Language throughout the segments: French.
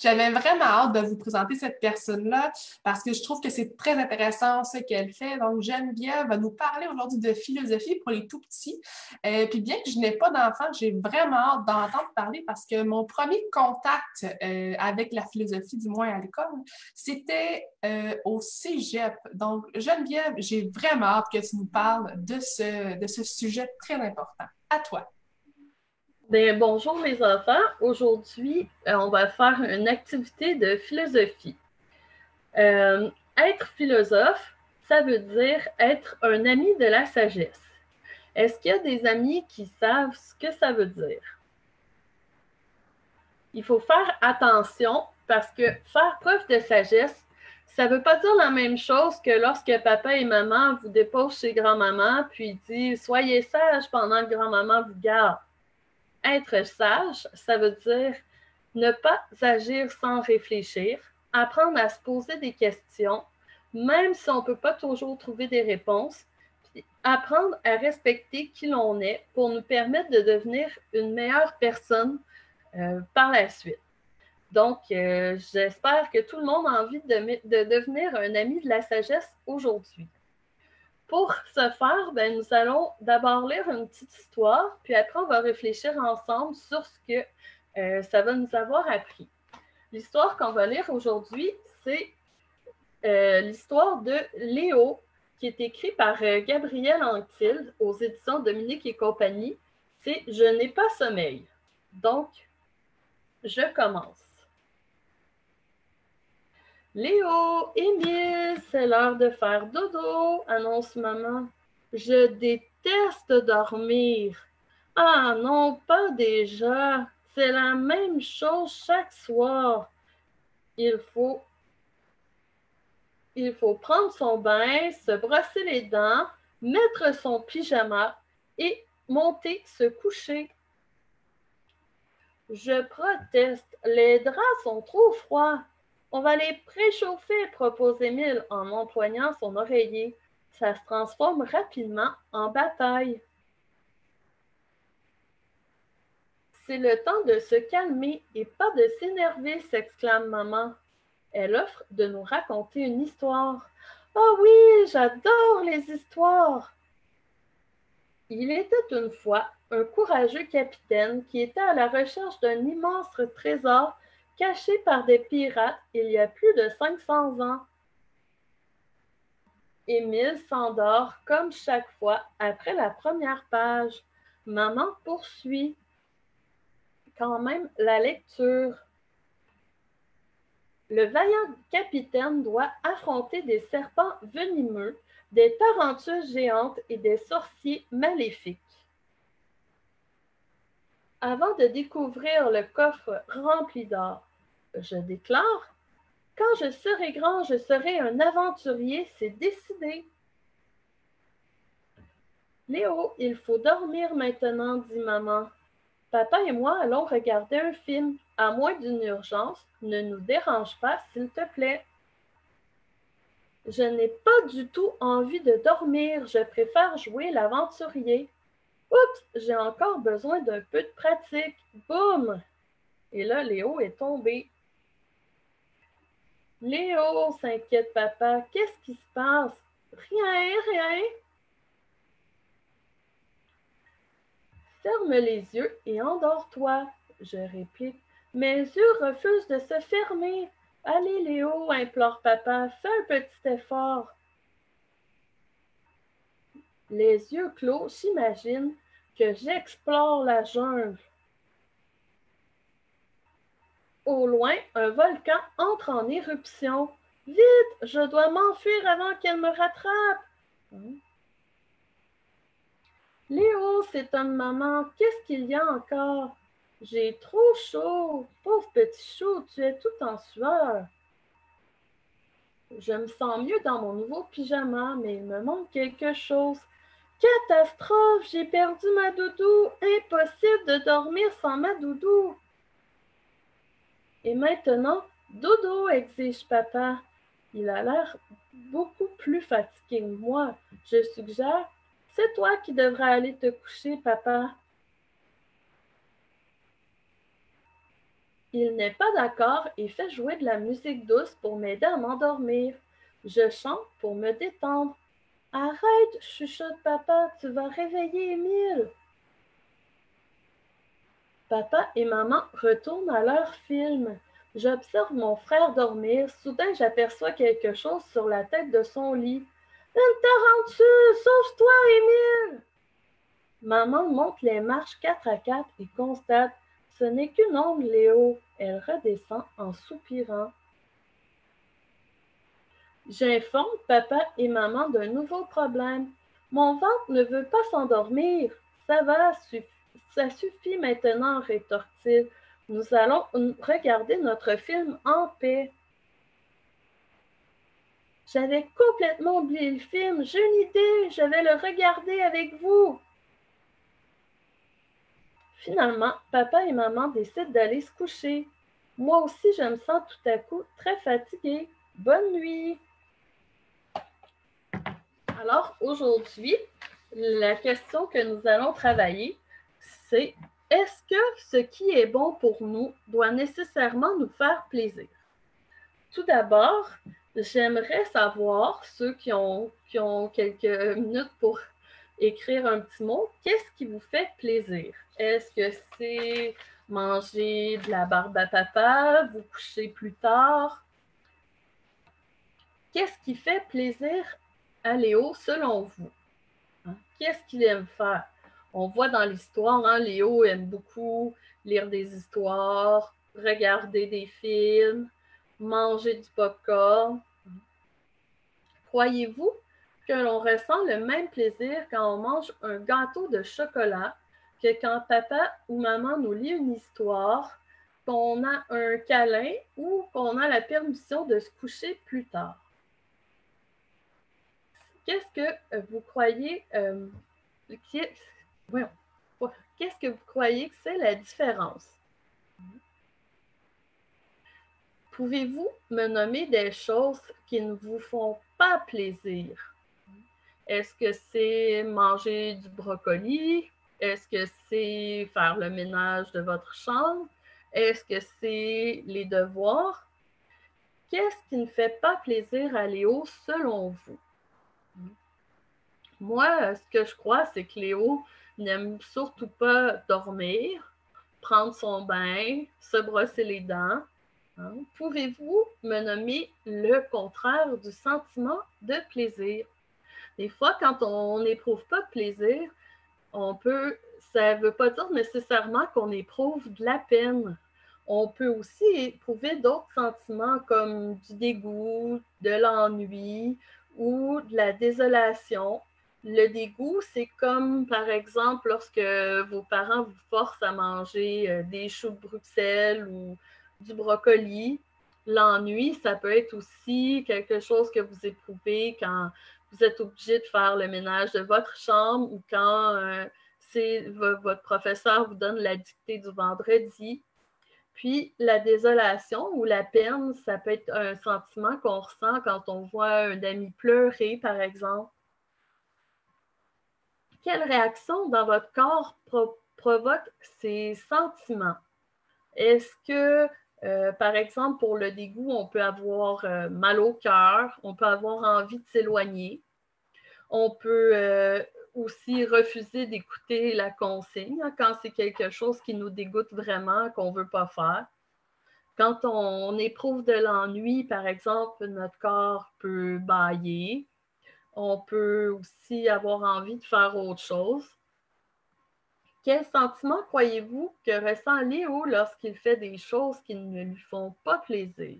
J'avais vraiment hâte de vous présenter cette personne-là parce que je trouve que c'est très intéressant ce qu'elle fait. Donc, Geneviève va nous parler aujourd'hui de philosophie pour les tout petits. Euh, puis bien que je n'ai pas d'enfant, j'ai vraiment hâte d'entendre parler parce que mon premier contact euh, avec la philosophie, du moins à l'école, c'était euh, au cégep. Donc, Geneviève, j'ai vraiment hâte que tu nous parles de ce, de ce sujet très important. À toi. Bien, bonjour mes enfants. Aujourd'hui, euh, on va faire une activité de philosophie. Euh, être philosophe, ça veut dire être un ami de la sagesse. Est-ce qu'il y a des amis qui savent ce que ça veut dire? Il faut faire attention parce que faire preuve de sagesse, ça ne veut pas dire la même chose que lorsque papa et maman vous déposent chez grand-maman puis disent Soyez sage pendant que grand-maman vous garde être sage, ça veut dire ne pas agir sans réfléchir, apprendre à se poser des questions, même si on ne peut pas toujours trouver des réponses, puis apprendre à respecter qui l'on est pour nous permettre de devenir une meilleure personne euh, par la suite. Donc, euh, j'espère que tout le monde a envie de, de devenir un ami de la sagesse aujourd'hui. Pour ce faire, ben, nous allons d'abord lire une petite histoire, puis après, on va réfléchir ensemble sur ce que euh, ça va nous avoir appris. L'histoire qu'on va lire aujourd'hui, c'est euh, l'histoire de Léo, qui est écrit par euh, Gabriel Anctil aux éditions Dominique et compagnie. C'est Je n'ai pas sommeil. Donc, je commence. Léo, Émile, c'est l'heure de faire dodo, annonce maman. Je déteste dormir. Ah non, pas déjà. C'est la même chose chaque soir. Il faut il faut prendre son bain, se brosser les dents, mettre son pyjama et monter se coucher. Je proteste, les draps sont trop froids. On va les préchauffer, propose Émile en empoignant son oreiller. Ça se transforme rapidement en bataille. C'est le temps de se calmer et pas de s'énerver, s'exclame maman. Elle offre de nous raconter une histoire. Oh oui, j'adore les histoires. Il était une fois un courageux capitaine qui était à la recherche d'un immense trésor caché par des pirates il y a plus de 500 ans. Émile s'endort comme chaque fois après la première page. Maman poursuit quand même la lecture. Le vaillant capitaine doit affronter des serpents venimeux, des tarentules géantes et des sorciers maléfiques. Avant de découvrir le coffre rempli d'or, je déclare, quand je serai grand, je serai un aventurier, c'est décidé. Léo, il faut dormir maintenant, dit maman. Papa et moi allons regarder un film. À moins d'une urgence, ne nous dérange pas, s'il te plaît. Je n'ai pas du tout envie de dormir. Je préfère jouer l'aventurier. Oups, j'ai encore besoin d'un peu de pratique. Boum! Et là, Léo est tombé. Léo, s'inquiète papa, qu'est-ce qui se passe? Rien, rien. Ferme les yeux et endors-toi, je réplique. Mes yeux refusent de se fermer. Allez, Léo, implore papa, fais un petit effort. Les yeux clos, j'imagine que j'explore la jungle. Au loin, un volcan entre en éruption. Vite, je dois m'enfuir avant qu'elle me rattrape. Hmm. Léo, c'est un maman. Qu'est-ce qu'il y a encore? J'ai trop chaud. Pauvre petit chou, tu es tout en sueur. Je me sens mieux dans mon nouveau pyjama, mais il me manque quelque chose. Catastrophe, j'ai perdu ma doudou. Impossible de dormir sans ma doudou. Et maintenant, dodo, exige papa. Il a l'air beaucoup plus fatigué que moi. Je suggère, c'est toi qui devrais aller te coucher, papa. Il n'est pas d'accord et fait jouer de la musique douce pour m'aider à m'endormir. Je chante pour me détendre. Arrête, chuchote papa, tu vas réveiller Émile. Papa et maman retournent à leur film. J'observe mon frère dormir. Soudain, j'aperçois quelque chose sur la tête de son lit. Une tarentule! Sauve-toi, Émile! Maman monte les marches quatre à quatre et constate Ce n'est qu'une ombre, Léo. Elle redescend en soupirant. J'informe papa et maman d'un nouveau problème. Mon ventre ne veut pas s'endormir. Ça va, ça suffit maintenant, rétorque-t-il. Nous allons regarder notre film en paix. J'avais complètement oublié le film. J'ai une idée. Je vais le regarder avec vous. Finalement, papa et maman décident d'aller se coucher. Moi aussi, je me sens tout à coup très fatiguée. Bonne nuit. Alors, aujourd'hui, la question que nous allons travailler, c'est est-ce que ce qui est bon pour nous doit nécessairement nous faire plaisir? Tout d'abord, j'aimerais savoir, ceux qui ont, quelques minutes pour écrire un petit mot, qu'est-ce qui vous fait plaisir? Est-ce que c'est manger de la barbe à papa, vous coucher plus tard? Qu'est-ce qui fait plaisir à Léo selon vous? Hein? Qu'est-ce qu'il aime faire? On voit dans l'histoire, hein, Léo aime beaucoup lire des histoires, regarder des films, manger du popcorn. Croyez-vous que l'on ressent le même plaisir quand on mange un gâteau de chocolat que quand papa ou maman nous lit une histoire, qu'on a un câlin ou qu'on a la permission de se coucher plus tard? Qu'est-ce que vous croyez euh, Qu'est-ce que vous croyez que c'est la différence? Pouvez-vous me nommer des choses qui ne vous font pas plaisir? Est-ce que c'est manger du brocoli? Est-ce que c'est faire le ménage de votre chambre? Est-ce que c'est les devoirs? Qu'est-ce qui ne fait pas plaisir à Léo selon vous? Moi, ce que je crois, c'est que Léo n'aime surtout pas dormir, prendre son bain, se brosser les dents. Hein? Pouvez-vous me nommer le contraire du sentiment de plaisir? Des fois, quand on n'éprouve pas de plaisir, on peut, ça ne veut pas dire nécessairement qu'on éprouve de la peine. On peut aussi éprouver d'autres sentiments comme du dégoût, de l'ennui ou de la désolation. Le dégoût, c'est comme, par exemple, lorsque vos parents vous forcent à manger euh, des choux de Bruxelles ou du brocoli. L'ennui, ça peut être aussi quelque chose que vous éprouvez quand vous êtes obligé de faire le ménage de votre chambre ou quand euh, votre professeur vous donne la dictée du vendredi. Puis la désolation ou la peine, ça peut être un sentiment qu'on ressent quand on voit un ami pleurer, par exemple quelle réaction dans votre corps provoque ces sentiments? Est-ce que, euh, par exemple, pour le dégoût, on peut avoir euh, mal au cœur, on peut avoir envie de s'éloigner, on peut euh, aussi refuser d'écouter la consigne hein, quand c'est quelque chose qui nous dégoûte vraiment, qu'on ne veut pas faire? Quand on éprouve de l'ennui, par exemple, notre corps peut bailler, on peut aussi avoir envie de faire autre chose. Quel sentiment croyez-vous que ressent Léo lorsqu'il fait des choses qui ne lui font pas plaisir?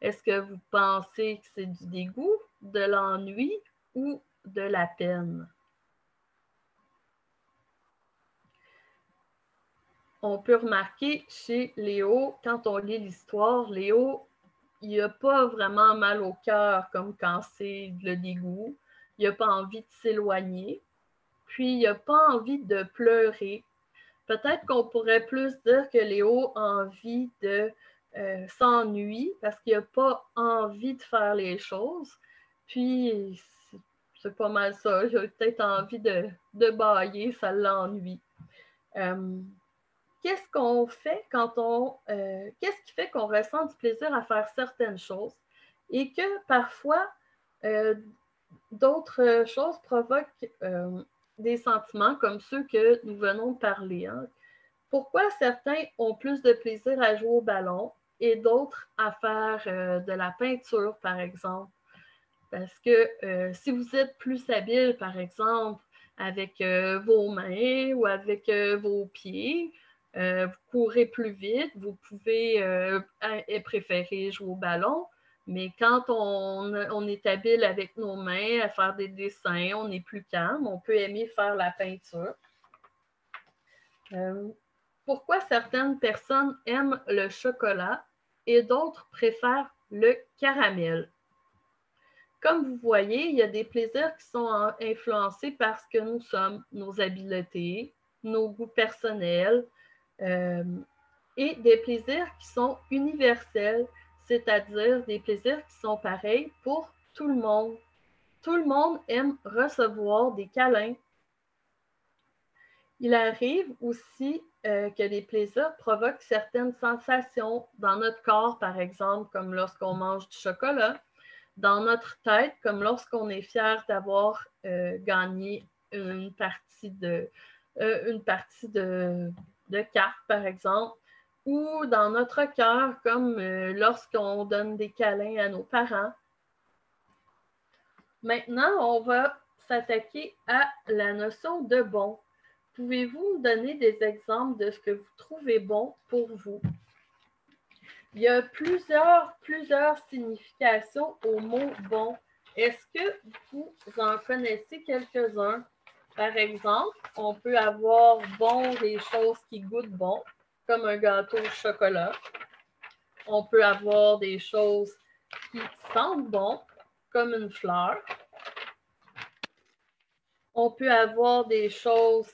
Est-ce que vous pensez que c'est du dégoût, de l'ennui ou de la peine? On peut remarquer chez Léo, quand on lit l'histoire, Léo il n'a pas vraiment mal au cœur comme quand c'est le dégoût. Il n'a pas envie de s'éloigner. Puis, il n'a pas envie de pleurer. Peut-être qu'on pourrait plus dire que Léo a envie de euh, parce qu'il n'a pas envie de faire les choses. Puis, c'est pas mal ça. Il a peut-être envie de, de bailler, ça l'ennuie. Euh, qu'est-ce qu'on fait quand on. Euh, qu'est-ce qui fait qu'on ressent du plaisir à faire certaines choses et que parfois euh, d'autres choses provoquent euh, des sentiments comme ceux que nous venons de parler. Hein? Pourquoi certains ont plus de plaisir à jouer au ballon et d'autres à faire de la peinture, par exemple? Parce que si vous êtes plus habile, par exemple, avec vos mains ou avec vos pieds, euh, vous courez plus vite, vous pouvez euh, préférer jouer au ballon, mais quand on, est habile avec nos mains à faire des dessins, on est plus calme, on peut aimer faire la peinture. Euh, pourquoi certaines personnes aiment le chocolat et d'autres préfèrent le caramel? Comme vous voyez, il y a des plaisirs qui sont influencés par ce que nous sommes, nos habiletés, nos goûts personnels, et des plaisirs qui sont universels, c'est-à-dire des plaisirs qui sont pareils pour tout le monde. Tout le monde aime recevoir des câlins. Il arrive aussi euh, que les plaisirs provoquent certaines sensations dans notre corps, par exemple, comme lorsqu'on mange du chocolat, dans notre tête, comme lorsqu'on est fier d'avoir euh, gagné une partie de, une partie de, de cartes, par exemple, ou dans notre cœur, comme euh, lorsqu'on donne des câlins à nos parents. Maintenant, on va s'attaquer à la notion de bon. Pouvez-vous donner des exemples de ce que vous trouvez bon pour vous? Il y a plusieurs, plusieurs significations au mot bon. Est-ce que vous en connaissez quelques-uns? Par exemple, on peut avoir bon des choses qui goûtent bon, comme un gâteau au chocolat. On peut avoir des choses qui sentent bon, comme une fleur. On peut avoir des choses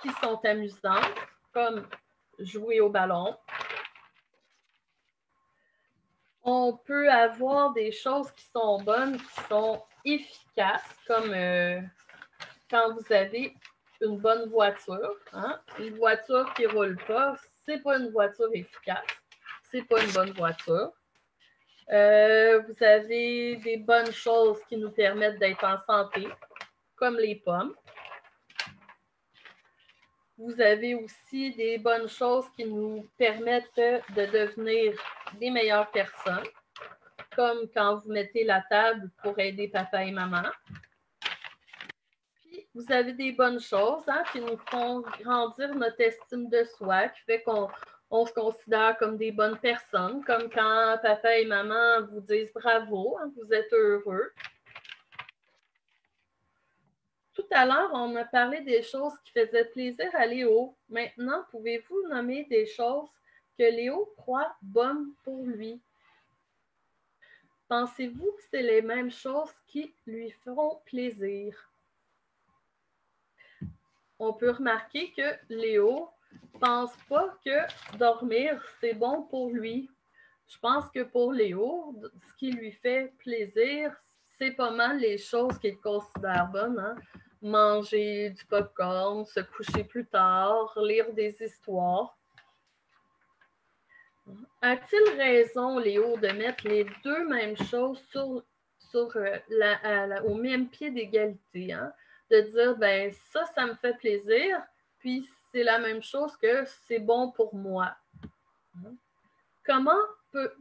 qui sont amusantes, comme jouer au ballon. On peut avoir des choses qui sont bonnes, qui sont efficaces, comme euh, quand vous avez une bonne voiture, hein, une voiture qui ne roule pas, c'est pas une voiture efficace, c'est pas une bonne voiture. Euh, vous avez des bonnes choses qui nous permettent d'être en santé, comme les pommes. Vous avez aussi des bonnes choses qui nous permettent de devenir des meilleures personnes, comme quand vous mettez la table pour aider papa et maman vous avez des bonnes choses hein, qui nous font grandir notre estime de soi, qui fait qu'on se considère comme des bonnes personnes, comme quand papa et maman vous disent bravo, hein, vous êtes heureux. Tout à l'heure, on a parlé des choses qui faisaient plaisir à Léo. Maintenant, pouvez-vous nommer des choses que Léo croit bonnes pour lui? Pensez-vous que c'est les mêmes choses qui lui feront plaisir? On peut remarquer que Léo pense pas que dormir, c'est bon pour lui. Je pense que pour Léo, ce qui lui fait plaisir, c'est pas mal les choses qu'il considère bonnes. Hein. Manger du popcorn, se coucher plus tard, lire des histoires. A-t-il raison, Léo, de mettre les deux mêmes choses euh, au même pied d'égalité? Hein? De dire, ben ça, ça me fait plaisir, puis c'est la même chose que c'est bon pour moi. Comment peut,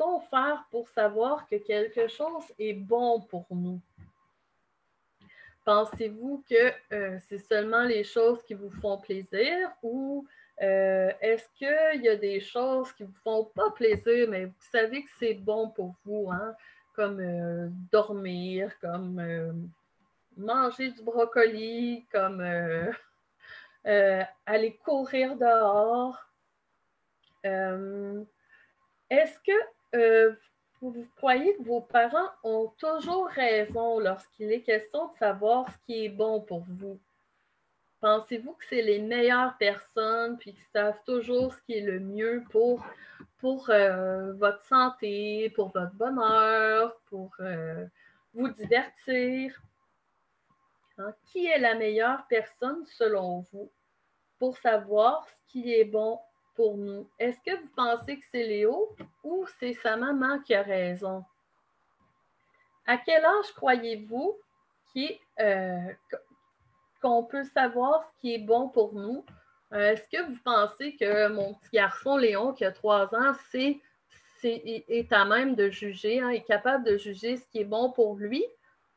on faire pour savoir que quelque chose est bon pour nous? Pensez-vous que euh, c'est seulement les choses qui vous font plaisir ou euh, est-ce qu'il y a des choses qui ne vous font pas plaisir, mais vous savez que c'est bon pour vous, hein? comme euh, dormir, comme manger du brocoli, comme euh, euh, aller courir dehors. Euh, est-ce que vous croyez que vos parents ont toujours raison lorsqu'il est question de savoir ce qui est bon pour vous? Pensez-vous que c'est les meilleures personnes puis qu'ils savent toujours ce qui est le mieux pour, pour votre santé, pour votre bonheur, pour vous divertir? Hein? Qui est la meilleure personne selon vous pour savoir ce qui est bon pour nous? Est-ce que vous pensez que c'est Léo ou c'est sa maman qui a raison? À quel âge croyez-vous euh, qu'on peut savoir ce qui est bon pour nous? Euh, est-ce que vous pensez que mon petit garçon Léon, qui a trois ans, est, à même de juger, hein, est capable de juger ce qui est bon pour lui?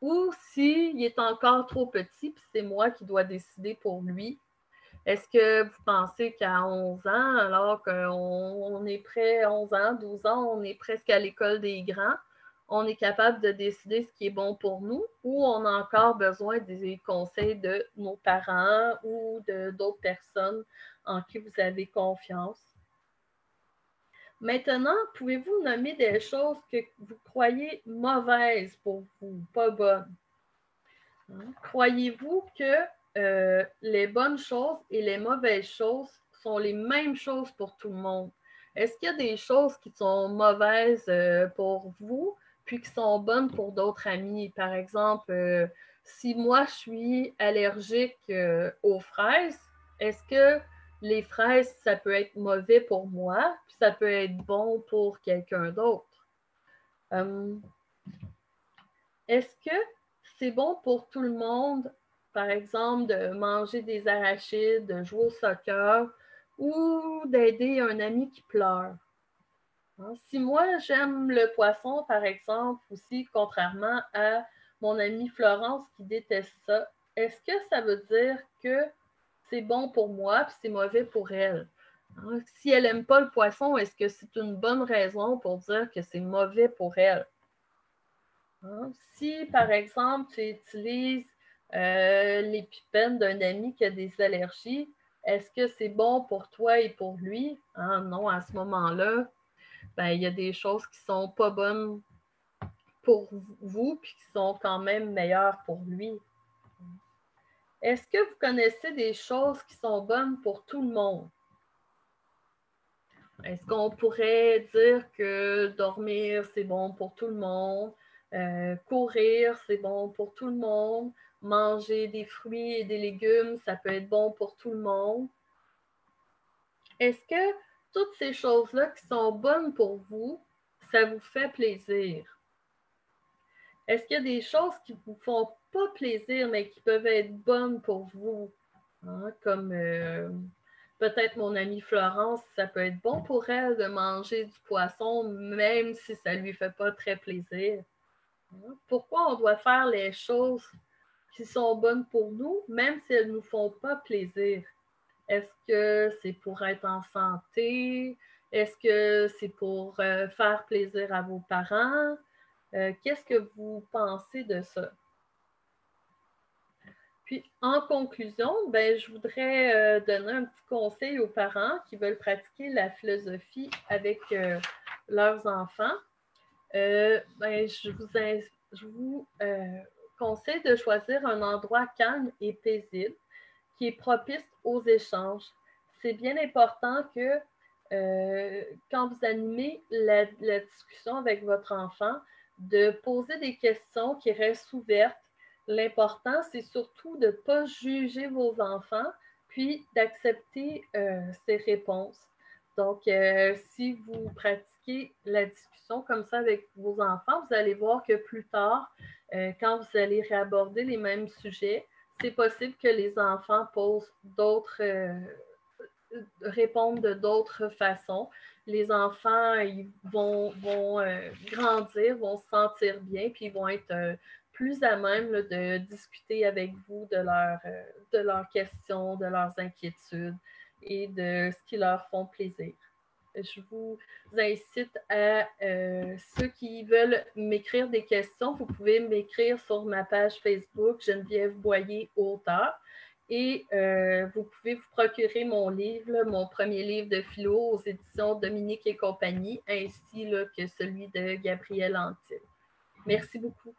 Ou s'il est encore trop petit, puis c'est moi qui dois décider pour lui, est-ce que vous pensez qu'à 11 ans, alors qu'on est près, 11 ans, 12 ans, on est presque à l'école des grands, on est capable de décider ce qui est bon pour nous ou on a encore besoin des conseils de nos parents ou d'autres personnes en qui vous avez confiance? Maintenant, pouvez-vous nommer des choses que vous croyez mauvaises pour vous, pas bonnes? Hein? Croyez-vous que euh, les bonnes choses et les mauvaises choses sont les mêmes choses pour tout le monde? Est-ce qu'il y a des choses qui sont mauvaises euh, pour vous, puis qui sont bonnes pour d'autres amis? Par exemple, euh, si moi je suis allergique aux fraises, est-ce que les fraises, ça peut être mauvais pour moi, puis ça peut être bon pour quelqu'un d'autre? Est-ce que c'est bon pour tout le monde par exemple, de manger des arachides, de jouer au soccer ou d'aider un ami qui pleure? Hein, si moi, j'aime le poisson, par exemple, aussi, contrairement à mon amie Florence qui déteste ça, est-ce que ça veut dire que c'est bon pour moi et c'est mauvais pour elle? Hein, si elle n'aime pas le poisson, est-ce que c'est une bonne raison pour dire que c'est mauvais pour elle? Hein, si, par exemple, tu utilises euh, pipettes d'un ami qui a des allergies, est-ce que c'est bon pour toi et pour lui? Ah, non, à ce moment-là, ben, il y a des choses qui ne sont pas bonnes pour vous puis qui sont quand même meilleures pour lui. Est-ce que vous connaissez des choses qui sont bonnes pour tout le monde? Est-ce qu'on pourrait dire que dormir, c'est bon pour tout le monde? Euh, courir, c'est bon pour tout le monde? manger des fruits et des légumes, ça peut être bon pour tout le monde? Est-ce que toutes ces choses-là qui sont bonnes pour vous, ça vous fait plaisir? Est-ce qu'il y a des choses qui vous font pas plaisir, mais qui peuvent être bonnes pour vous? Hein, comme euh, peut-être mon amie Florence, ça peut être bon pour elle de manger du poisson, même si ça ne lui fait pas très plaisir. Hein, pourquoi on doit faire les choses qui sont bonnes pour nous, même si elles ne nous font pas plaisir? Est-ce que c'est pour être en santé? Est-ce que c'est pour euh, faire plaisir à vos parents? Euh, qu'est-ce que vous pensez de ça? Puis, en conclusion, ben, je voudrais euh, donner un petit conseil aux parents qui veulent pratiquer la philosophie avec leurs enfants. Ben, je vous, conseille de choisir un endroit calme et paisible qui est propice aux échanges. C'est bien important que euh, quand vous animez la, discussion avec votre enfant, de poser des questions qui restent ouvertes. L'important, c'est surtout de ne pas juger vos enfants, puis d'accepter euh, ces réponses. Donc, euh, si vous pratiquez la discussion comme ça avec vos enfants, vous allez voir que plus tard, euh, quand vous allez réaborder les mêmes sujets, c'est possible que les enfants posent d'autres, euh, répondent de d'autres façons. Les enfants ils vont, vont grandir, vont se sentir bien, puis ils vont être plus à même de discuter avec vous de, leur, de leurs questions, de leurs inquiétudes et de ce qui leur font plaisir je vous incite à euh, ceux qui veulent m'écrire des questions, vous pouvez m'écrire sur ma page Facebook Geneviève Boyer, auteur. Et euh, vous pouvez vous procurer mon livre, mon premier livre de philo aux éditions Dominique et compagnie, ainsi que celui de Gabriel Antille. Merci beaucoup.